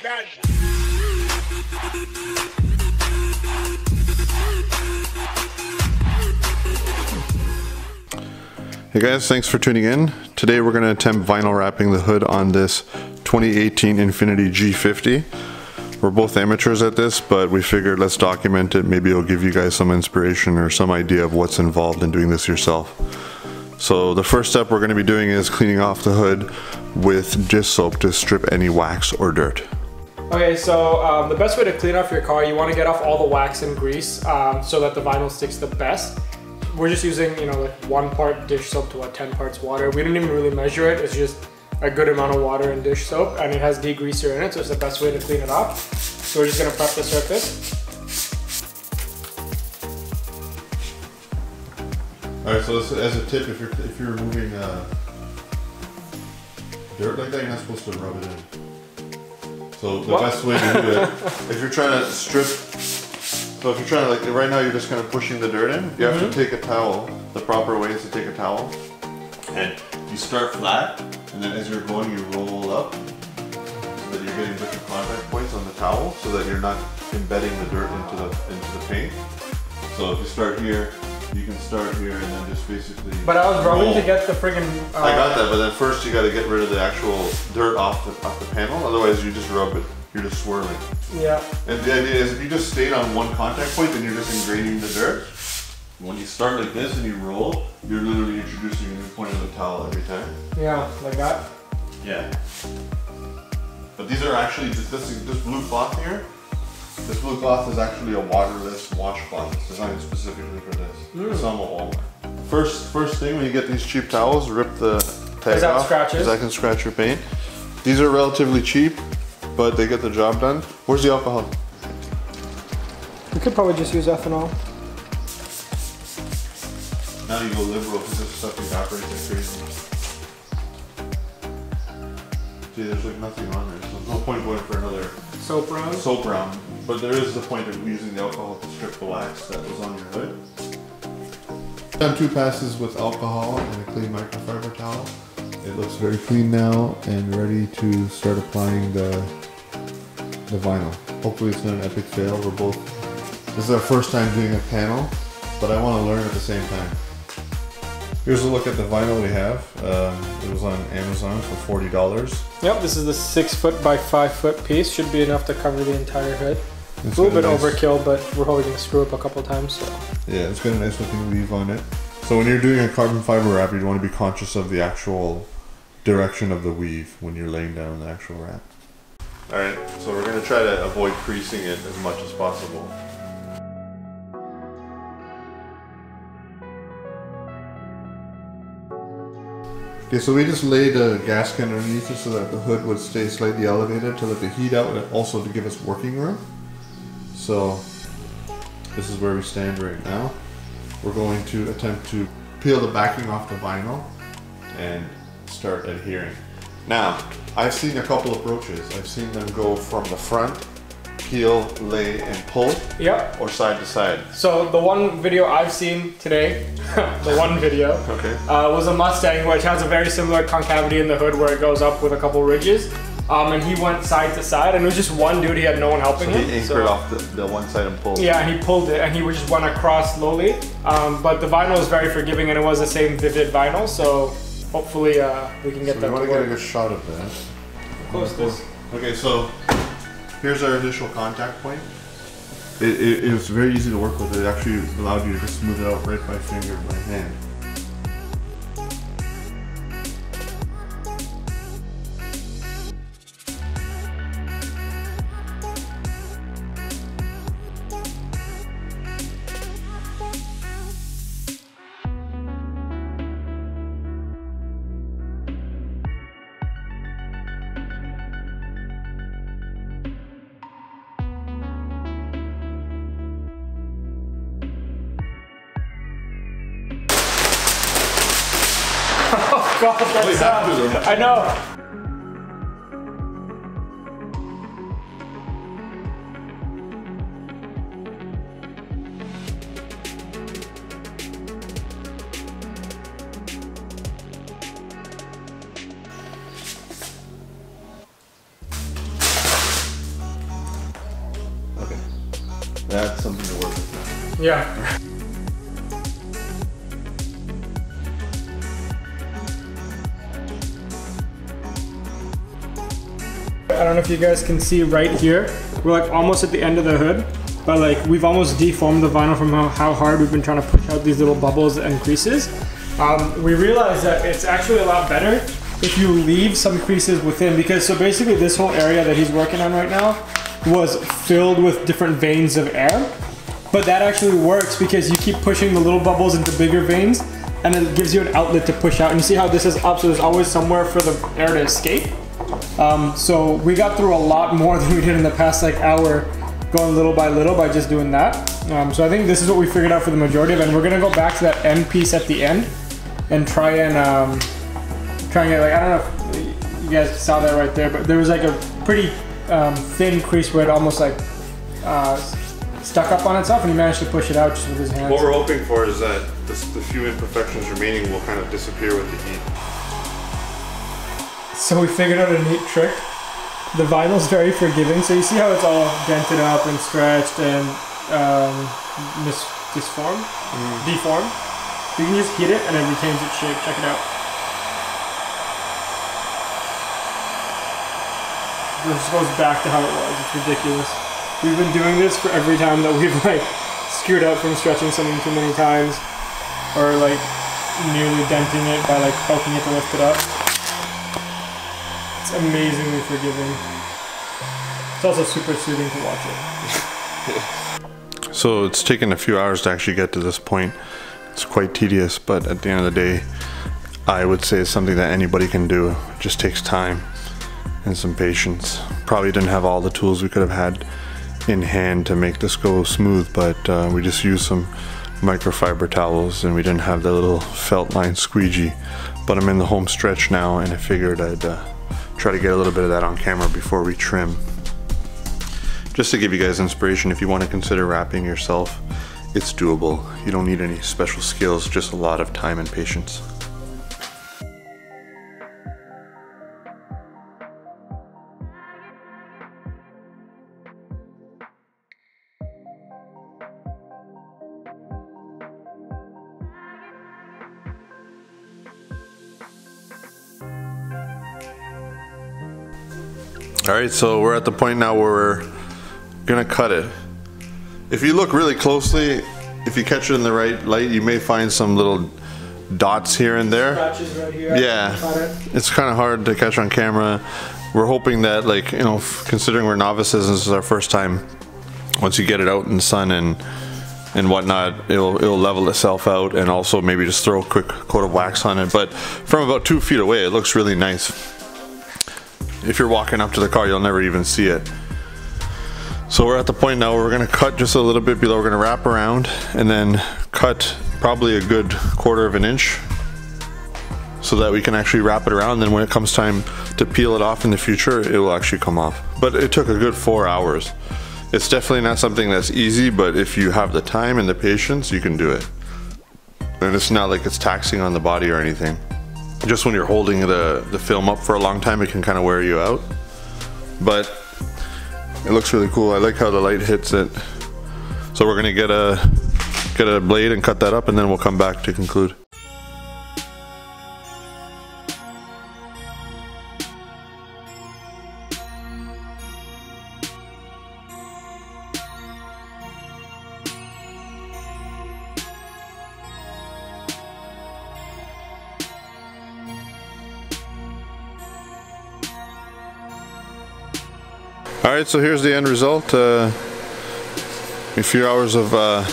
Hey guys, thanks for tuning in. Today we're going to attempt vinyl wrapping the hood on this 2018 Infiniti Q50. We're both amateurs at this, but we figured let's document it. Maybe it'll give you guys some inspiration or some idea of what's involved in doing this yourself. So the first step we're going to be doing is cleaning off the hood with dish soap to strip any wax or dirt. Okay, so um, the best way to clean off your car, you want to get off all the wax and grease um, so that the vinyl sticks the best. We're just using, you know, like one part dish soap to what, 10 parts water. We didn't even really measure it. It's just a good amount of water and dish soap and it has degreaser in it, so it's the best way to clean it off. So we're just gonna prep the surface. All right, so as a tip, if you're if you're removing uh, dirt like that, you're not supposed to rub it in. So the what? best way to do it, if you're trying to strip, so if you're trying to like right now, you're just kind of pushing the dirt in. You have mm -hmm. to take a towel. The proper way is to take a towel, and you start flat, and then as you're going, you roll up so that you're getting different contact points on the towel so that you're not embedding the dirt into the into the paint. So if you start here, you can start here and then just basically. But I was rubbing to get the friggin'. Uh, I got that, but then first you got to get rid of the actual dirt off the off the panel. Otherwise, you just rub it. You're just swirling. Yeah. And the idea is if you just stayed on one contact point, then you're just ingraining the dirt. When you start like this and you roll, you're literally introducing a new point of the towel every time. Yeah, like that? Yeah. But these are actually, just this, this blue cloth here, this blue cloth is actually a waterless washcloth. It's designed specifically for this. Mm. It's on Walmart. First, first thing when you get these cheap towels, rip the tag off. scratches? Because that can scratch your paint. These are relatively cheap, but they get the job done. Where's the alcohol? We could probably just use ethanol. Now you go liberal because this stuff evaporates like crazy. See, there's like nothing on there, so there's no point going for another soap round. Soap round, but there is the point of using the alcohol to strip the wax that was on your hood. Done two passes with alcohol and a clean microfiber towel. It looks very clean now and ready to start applying the the vinyl. Hopefully it's not an epic fail. We're both, this is our first time doing a panel, but I want to learn at the same time. Here's a look at the vinyl we have. Um, it was on Amazon for $40. Yep, this is the six foot by five foot piece. Should be enough to cover the entire hood. It's a little bit nice, overkill, but we're probably gonna screw up a couple times. So. Yeah, it's got a nice looking weave on it. So when you're doing a carbon fiber wrap, you want to be conscious of the actual direction of the weave when you're laying down the actual wrap. Alright, so we're going to try to avoid creasing it as much as possible. Okay, so we just laid a gasket underneath it so that the hood would stay slightly elevated to let the heat out and also to give us working room. So this is where we stand right now. We're going to attempt to peel the backing off the vinyl and start adhering. Now, I've seen a couple of approaches. I've seen them go from the front peel, lay, and pull. Yep. Or side to side. So the one video I've seen today, the one video, okay. uh, was a Mustang which has a very similar concavity in the hood where it goes up with a couple ridges. Um, and he went side to side, and it was just one dude. He had no one helping so him. He anchored so, off the, the, one side and pulled. Yeah, and he pulled it, and he just went across slowly. Um, but the vinyl is very forgiving, and it was the same vivid vinyl, so hopefully uh, we can get so that. We want to get a good shot of that. Close this. Okay, so Here's our initial contact point. It, it, it was very easy to work with. It actually allowed you to just smooth it out right by finger, by hand. oh god. I know. that's something to work with. Yeah. I don't know if you guys can see right here. We're like almost at the end of the hood, but like we've almost deformed the vinyl from how, hard we've been trying to push out these little bubbles and creases. Um, we realized that it's actually a lot better if you leave some creases within because so basically this whole area that he's working on right now was filled with different veins of air. But that actually works because you keep pushing the little bubbles into bigger veins and it gives you an outlet to push out. And you see how this is up, so there's always somewhere for the air to escape. Um, so we got through a lot more than we did in the past like hour going little by little by just doing that. Um, so I think this is what we figured out for the majority of it. And we're gonna go back to that end piece at the end and try and um, try and get like, I don't know if you guys saw that right there, but there was like a pretty um, thin crease where it almost like uh, stuck up on itself and he managed to push it out just with his hands. What we're hoping for is that the, the few imperfections remaining will kind of disappear with the heat. So we figured out a neat trick. The vinyl's very forgiving, so you see how it's all dented up and stretched and um, mis- disformed, deformed. You can just heat it and it retains its shape. Check it out. This goes back to how it was. It's ridiculous. We've been doing this for every time that we've like screwed up from stretching something too many times, or like nearly denting it by like poking it to lift it up. It's amazingly forgiving. It's also super soothing to watch it. So it's taken a few hours to actually get to this point. It's quite tedious, but at the end of the day, I would say it's something that anybody can do. It just takes time and some patience. Probably didn't have all the tools we could have had in hand to make this go smooth, but uh, we just used some microfiber towels and we didn't have the little felt line squeegee. But I'm in the home stretch now and I figured I'd uh, try to get a little bit of that on camera before we trim. Just to give you guys inspiration, if you want to consider wrapping yourself, it's doable. You don't need any special skills, just a lot of time and patience. All right, so we're at the point now where we're gonna cut it. If you look really closely, if you catch it in the right light, you may find some little dots here and there. Right here. Yeah, it. it's kind of hard to catch on camera. We're hoping that, like, you know, considering we're novices and this is our first time, once you get it out in the sun and and whatnot, it'll it'll level itself out, and also maybe just throw a quick coat of wax on it. But from about two feet away, it looks really nice. If you're walking up to the car, you'll never even see it. So we're at the point now where we're gonna cut just a little bit below. We're gonna wrap around and then cut probably a good quarter of an inch so that we can actually wrap it around. And Then when it comes time to peel it off in the future, it will actually come off. But it took a good four hours. It's definitely not something that's easy, but if you have the time and the patience, you can do it. And it's not like it's taxing on the body or anything. Just when you're holding the, the film up for a long time, it can kind of wear you out. But it looks really cool. I like how the light hits it. So we're gonna get a get a blade and cut that up, and then we'll come back to conclude. All right, so here's the end result. Uh, a few hours of uh,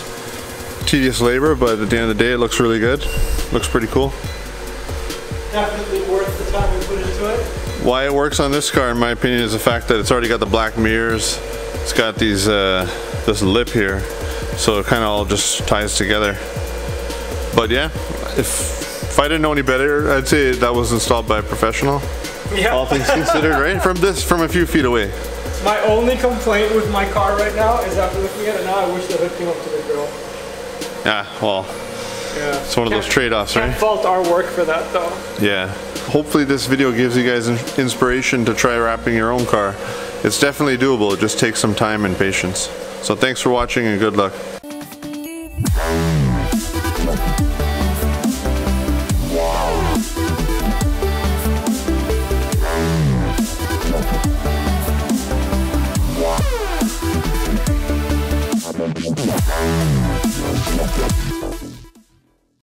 tedious labor, but at the end of the day, it looks really good. Looks pretty cool. Definitely worth the time we put into it. Why it works on this car, in my opinion, is the fact that it's already got the black mirrors. It's got these uh, this lip here, so it kind of all just ties together. But yeah, if if I didn't know any better, I'd say that was installed by a professional. Yeah. All things considered, right? From this, from a few feet away. My only complaint with my car right now is after looking at it now, I wish the hood came up to the grill. Yeah, well, Yeah. it's one of those Can't- trade-offs, Can't right? fault our work for that though. Yeah. Hopefully this video gives you guys in- inspiration to try wrapping your own car. It's definitely doable, it just takes some time and patience. So thanks for watching and good luck.